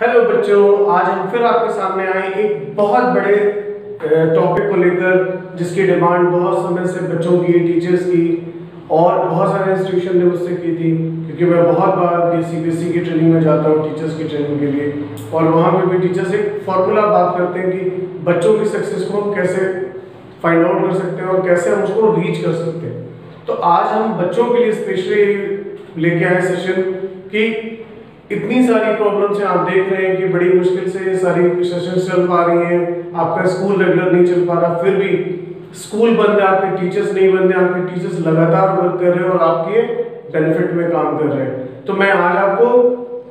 Hello बच्चों, आज हम फिर आपके सामने आए एक बहुत बड़े टॉपिक को लेकर, जिसकी डिमांड बहुत समय से बच्चों की टीचर्स की और बहुत सारे इंस्टीट्यूशन ने मुझसे की थी, क्योंकि मैं बहुत बार सी बी एस की ट्रेनिंग में जाता हूँ टीचर्स की ट्रेनिंग के लिए। और वहाँ पर भी टीचर्स एक फार्मूला बात करते हैं कि बच्चों की सक्सेस को हम कैसे फाइंड आउट कर सकते हैं और कैसे हम उसको रीच कर सकते हैं। तो आज हम बच्चों के लिए स्पेशली लेके आए सेशन कि इतनी सारी प्रॉब्लम्स हैं, आप देख रहे हैं कि बड़ी मुश्किल से सारी सेशन चल पा रही हैं, आपका स्कूल रेगुलर नहीं चल पा रहा, फिर भी स्कूल बंद है, आपके टीचर्स नहीं बंद है, आपके टीचर्स लगातार वर्क कर रहे हैं और आपके बेनिफिट में काम कर रहे हैं। तो मैं आज आपको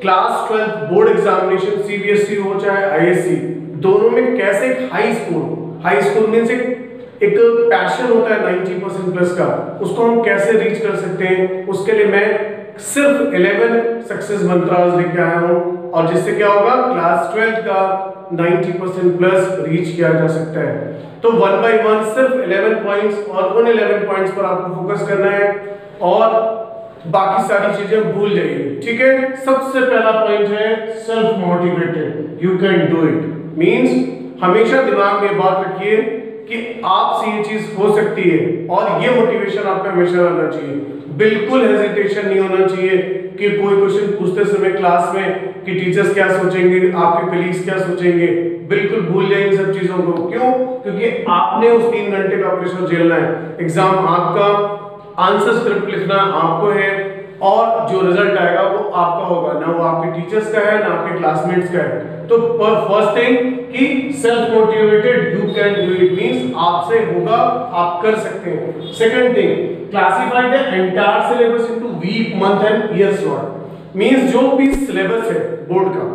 class twelfth board examination CBSE हो चाहे आईएससी दोनों में कैसे high school high school means एक एक पैशन होता है 90 परसेंट प्लस का, उसको हम कैसे रीच कर सकते हैं, उसके लिए मैं सिर्फ़ 11 सक्सेस मंत्रास लेके आया हूँ। और जिससे क्या होगा क्लास ट्वेल्थ का 90 परसेंट प्लस रीच किया जा सकता है। तो वन बाई वन सिर्फ़ 11 पॉइंट्स और उन 11 पॉइंट्स पर आपको फोकस करना है और बाकी सारी चीज़ें भूल जाइए। ठीक है? सबसे पहला पॉइंट है self motivated you can do it means हमेशा दिमाग में बात रखिए। कि आपसे ये चीज़ हो सकती है और ये मोटिवेशन आप पे हमेशा रहना चाहिए। बिल्कुल हेजिटेशन नहीं होना चाहिए कि कोई क्वेश्चन पूछते समय क्लास में कि टीचर्स क्या सोचेंगे, आपके कलीग्स क्या सोचेंगे। बिल्कुल भूल जाए इन सब चीज़ों को। क्यों? क्योंकि आपने उस तीन घंटे का प्रेशर झेलना है। एग्ज़ाम आपका आंसर स्क्रिप्ट लिखना आपको है। और जो रिज़ल्ट आएगा वो आपका होगा। ना वो आपके टीचर्स का है, ना आपके क्लासमेट्स का है। तो फ़र्स्ट थिंग कि self motivated you can do it means आपसे होगा, आप कर सकते हैं। Second thing classify the entire syllabus into week month and year slot means जो भी सिलेबस है बोर्ड का।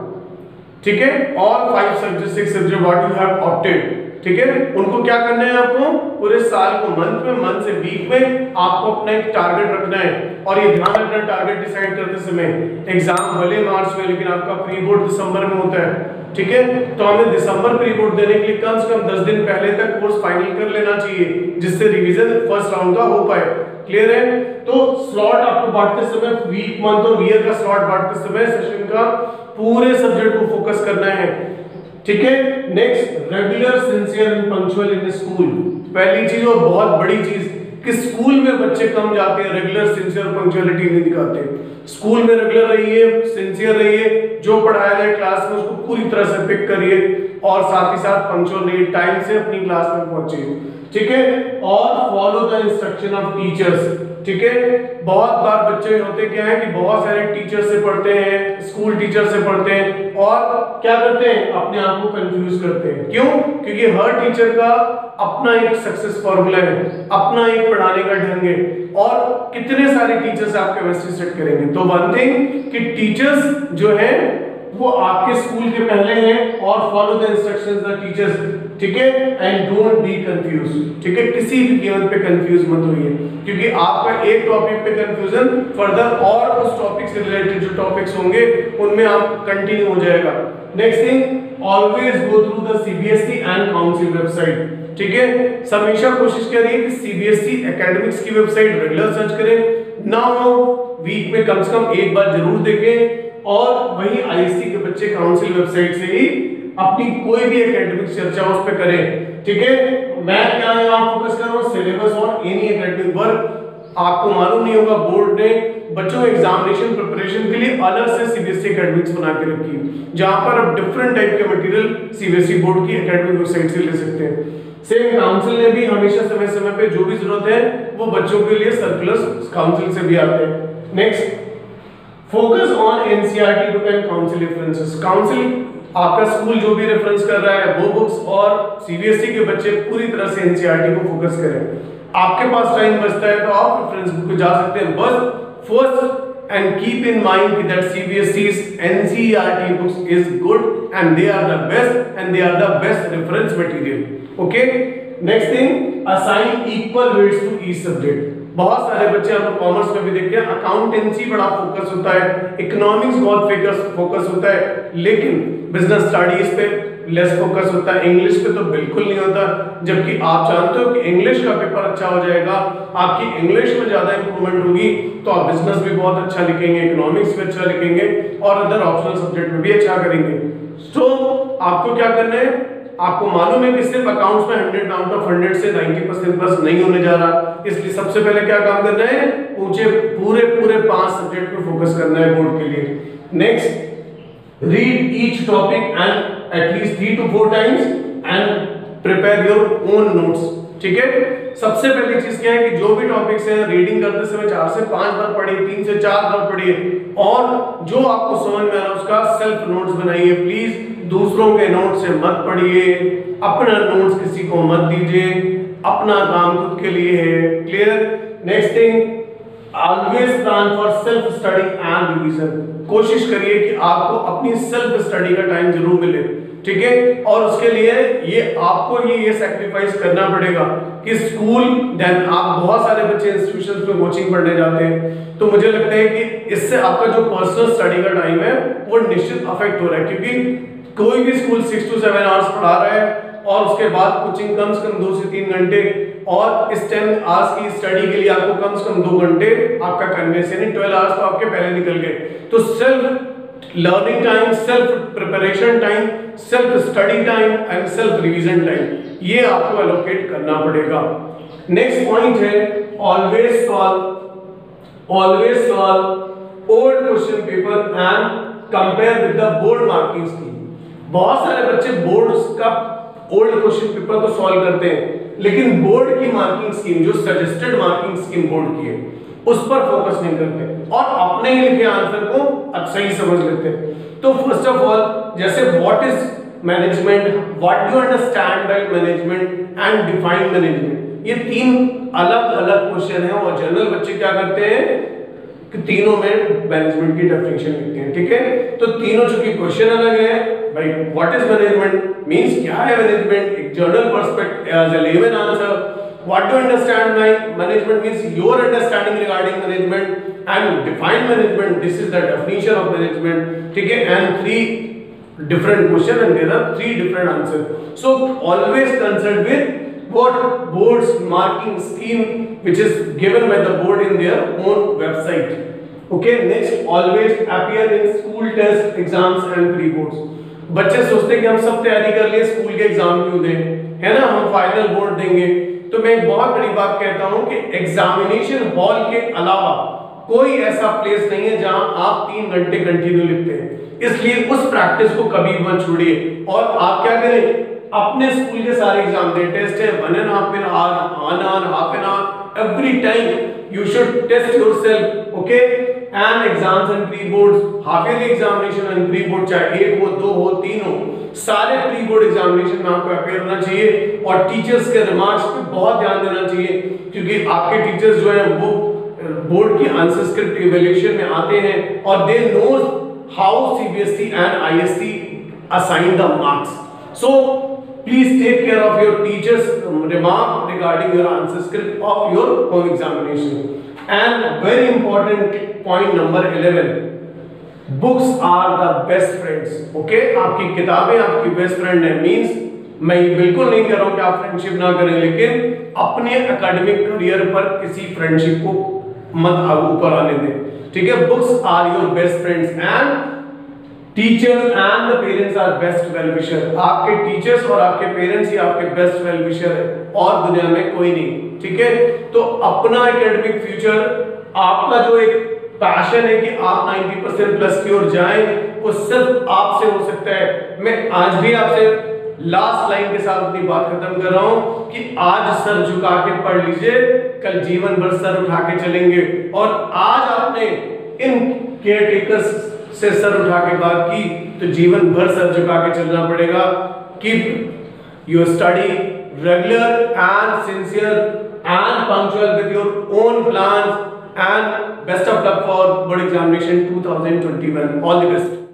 ठीक है? All five subject six subject what you have opted ठीक है? उनको क्या करना है आपको? पूरे साल को मंथ में मंथ से वीक में आपको अपना एक टारगेट रखना है। और ये ध्यान रखना टारगेट डिसाइड करते समय। एग्ज़ाम भले मार्च में, लेकिन आपका प्री बोर्ड दिसंबर में होता है। ठीक है? तो हमें दिसंबर प्री बोर्ड देने के लिए कम से कम दस दिन पहले तक कोर्स फाइनल कर लेना चाहिए, जिससे रिवीजन फ़र्स्ट राउंड का हो पाए। क्लियर है? तो स्लॉट आपको बांटते समय वीक मंथ और ईयर का स्लॉट बांटते समय सेशन का पूरे सब्जेक्ट को फोकस करना है। ठीक है? Next regular sincere and punctual in school पहली चीज़ और बहुत बड़ी चीज़, कि स्कूल में बच्चे कम जाते हैं रेगुलर सिंसियर पंक्चुअलिटी नहीं दिखाते। स्कूल में रेगुलर रहिए सिंसियर रहिए, जो पढ़ाया जाए क्लास में उसको पूरी तरह से पिक करिए और साथ ही साथ पंक्चुअल रहिए टाइम से अपनी क्लास में पहुंचिए। ठीक है? और follow the instruction of teachers ठीक है? बहुत बार बच्चे होते क्या है कि बहुत सारे टीचर से पढ़ते हैं स्कूल टीचर से पढ़ते हैं, और क्या करते हैं? अपने आप को कंफ्यूज करते हैं। क्यों? क्योंकि हर टीचर का अपना एक सक्सेस फॉर्मूला है, अपना एक पढ़ाने का ढंग है, और कितने सारे टीचर्स आपके वैसे सेट करेंगे? तो वन थिंग कि टीचर्स जो है, वो आपके स्कूल के पहले हैं, और follow the instructions the teachers ठीक है? एंड डोंट बी कंफ्यूज ठीक है? किसी भी कीमत पे कंफ्यूज मत होइए। क्योंकि आपका एक टॉपिक पे कंफ्यूजन फर्दर और उस टॉपिक से रिलेटेड जो टॉपिक्स होंगे, उनमें आप कंटिन्यू हो जाएगा। Next thing always go through the CBSE and council website ठीक है? हमेशा कोशिश करिए कि सीबीएसई एकेडमिक्स की वेबसाइट रेगुलर सर्च करें। ना हो वीक में कम से कम एक बार ज़रूर देखें। और वही आईएससी के बच्चे काउंसिल वेबसाइट से ही अपनी कोई भी एकेडमिक चर्चा उस पर करें। ठीक है? मैं क्या यहाँ फोकस कर रहा हूँ सिलेबस और एनी एकेडमिक वर्क आपको मालूम नहीं होगा बोर्ड ने बच्चों एग्जामिनेशन प्रिपरेशन के लिए अलग से सीबीएसई एकेडमिक्स बना के रखी है, जहाँ पर आप डिफरेंट टाइप के मटेरियल सीबीएसई बोर्ड की एकेडमिक वेबसाइट से ले सकते हैं। सेम काउंसिल ने भी हमेशा समय समय पे जो भी ज़रूरत है, वो बच्चों के लिए सर्कुलर्स काउंसिल से भी आते हैं। Next focus on NCERT book and council references council आपका स्कूल जो भी रेफरेंस कर रहा है, वो बुक्स और सीबीएसई के बच्चे पूरी तरह से एनसीईआरटी को फोकस करें। आपके पास टाइम बचता है तो आप रेफरेंस बुक जा सकते हैं। बस first and keep in mind that CBSE's NCERT books is good and they are the best and they are the best reference material okay next thing assign equal weights to each subject बहुत सारे बच्चे आप commerce में भी देखते हैं accountancy बड़ा focus होता है इकोनॉमिक्स बहुत फोकस फोकस होता है, लेकिन बिज़नेस स्टडीज़ पे लेस फोकस होता है इंग्लिश पे तो बिल्कुल नहीं होता, जबकि आप जानते हो कि इंग्लिश का पेपर अच्छा हो जाएगा, आपकी इंग्लिश में ज़्यादा इंप्रूवमेंट होगी तो आप बिज़नेस भी बहुत अच्छा लिखेंगे इकोनॉमिक्स भी अच्छा लिखेंगे, और अदर ऑप्शनल सब्जेक्ट में भी अच्छा करेंगे। तो आपको क्या करना है? आपको मालूम है कि सिर्फ़ अकाउंट्स में 100 आउट ऑफ़ 100 से 90 परसेंट प्लस नहीं होने जा रहा। इसलिए सबसे पहले क्या काम करना है? पूछे पूरे पूरे पाँच सब्जेक्ट पर फोकस करना है बोर्ड के लिए। Next read each topic and at least three two four times and prepare your own notes ठीक है? सबसे पहली चीज़ क्या है कि जो भी टॉपिक्स हैं रीडिंग करते समय चार से पाँच बार पढ़िए, तीन से चार बार पढ़िए। और जो आपको समझ में आ रहा है उसका सेल्फ नोट्स बनाइए प्लीज़ दूसरों के नोट से मत पढ़िए। अपना नोट्स किसी को मत दीजिए। अपना काम खुद के लिए है। Clear next thing always plan for self study and revision कोशिश करिए कि आपको अपनी सेल्फ स्टडी का टाइम ज़रूर मिले। ठीक है? और उसके लिए ये आपको ही ये सेक्रीफाइस करना पड़ेगा कि स्कूल देन आप बहुत सारे बच्चे इंस्टीट्यूशन में कोचिंग पढ़ने जाते हैं। तो मुझे लगता है कि इससे आपका जो पर्सनल स्टडी का टाइम है, वो निश्चित अफेक्ट हो रहा है, क्योंकि कोई भी school six to seven hours पढ़ा रहा है और उसके बाद कोचिंग कम से कम दो से तीन घंटे, और इस टेन आवर्स की स्टडी के लिए आपको कम से कम दो घंटे आपका कन्वेंस यानी ट्वेल्व आवर्स तो आपके पहले निकल गए। तो self learning time self preparation time self study time and self revision time ये आपको एलोकेट करना पड़ेगा। नेक्स्ट पॉइंट है always solve always solve old question paper and compare with the board marking scheme बहुत सारे बच्चे बोर्ड का old question paper तो सॉल्व करते हैं, लेकिन बोर्ड की मार्किंग स्कीम जो सजेस्टेड मार्किंग स्कीम बोर्ड की है, उस पर फोकस नहीं करते। और अपने ही लिखे आंसर को अच्छा ही समझ लेते हैं। तो फ़र्स्ट ऑफ़ ऑल जैसे what is management what do understand by management and define management ये तीन अलग अलग क्वेश्चन है और जनरल बच्चे क्या करते हैं? कि तीनों में मैनेजमेंट की डेफिनेशन लिखते हैं, ठीक है? तो तीनों चूँकि क्वेश्चन अलग है, भाई व्हाट इज़ मैनेजमेंट मींस क्या है मैनेजमेंट एक perspective as a layman answer What do you understand by management? Means your understanding regarding and define management. This is the definition of management. Okay, and three different question and there are three different answers. So always concerned with what board's marking scheme which is given by the board in their own website. Okay, next always appear in school test exams and pre boards. बच्चे सोचते हैं कि हम सब तैयारी कर लिए school के एग्ज़ाम क्यों दें है ना हम फाइनल बोर्ड देंगे तो मैं एक बहुत बड़ी बात कहता हूँ कि एग्जामिनेशन हॉल के अलावा कोई ऐसा प्लेस नहीं है जहाँ आप तीन घंटे कंटिन्यू लिखते हैं। इसलिए उस प्रैक्टिस को कभी मत छोड़िए। और आप क्या करें? अपने स्कूल के सारे एग्ज़ाम दे। टेस्ट है one and half an hour one hour half an hour every time you should test yourself okay and exams and pre boards half yearly examination and pre board चाहे एक हो, दो हो, तीन हो, सारे प्री बोर्ड एग्जामिनेशन में आपको अपेयर होना चाहिए। और टीचर्स के रिमार्क्स पे बहुत ध्यान देना चाहिए, क्योंकि आपके टीचर्स जो है, वो बोर्ड की आंसर स्क्रिप्ट इवैल्यूएशन में आते हैं और they knows how CBSE and ISC assign the marks so take care of your teachers remark regarding your answer script of your home examination. And very important point number 11 books are the best friends okay आपकी किताबें आपकी best friend है. Means मैं बिल्कुल नहीं कह रहा हूँ कि आप फ्रेंडशिप ना करें, लेकिन अपने एकेडमिक करियर पर किसी फ्रेंडशिप को मत ऊपर आने दें। ठीक है? Books are your best friends and teachers and the parents are best well wisher आपके टीचर्स और आपके पेरेंट्स ही आपके बेस्ट वेल विशर है, और दुनिया में कोई नहीं। ठीक है? तो अपना एकेडमिक फ्यूचर आपका जो एक पैशन है कि आप 90 परसेंट प्लस की ओर जाएँ, वो सिर्फ़ आपसे हो सकता है। मैं आज भी आपसे लास्ट लाइन के साथ अपनी बात खत्म कर रहा हूँ कि आज सर झुका के पढ़ लीजिए, कल जीवन भर सर उठा के चलेंगे। और आज आपने इन केयर टेकर्स से सर उठा के बात की तो जीवन भर सर झुका के चलना पड़ेगा। Keep your study regular and sincere and punctual with your own plans and best of luck for board examination 2021 all the best.